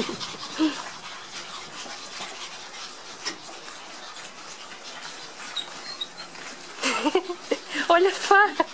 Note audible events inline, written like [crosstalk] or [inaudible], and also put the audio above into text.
[laughs] Olha a [laughs] fara.